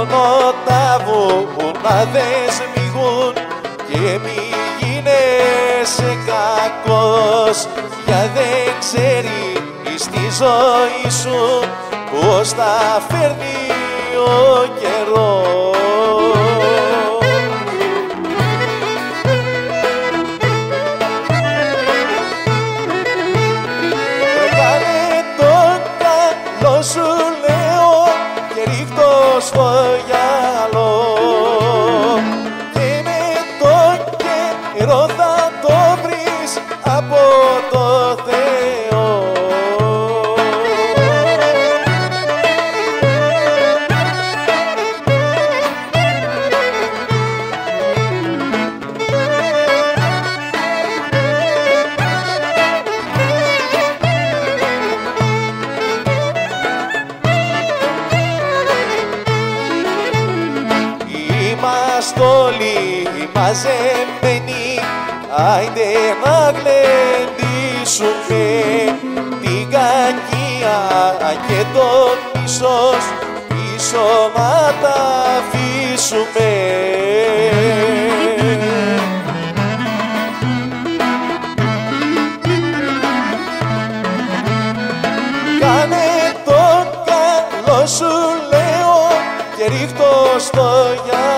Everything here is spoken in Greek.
να δεν σμιγούν και μη γίνεσαι κακός. Για δεν ξέρει στη ζωή σου πως θα φέρνει ο καιρός. Κάνε το καλό σου λέω και ρίχτω στο γυαλό. Και με το καιρό θα το βρεις από το Θεό Είμαστε όλοι μαζεμένοι Άιντε να γλεντήσουμε την κακία και το μίσος πίσω να τα αφήσουμε. Κάνε το καλό σου λέω και ρίχτω στο γυαλό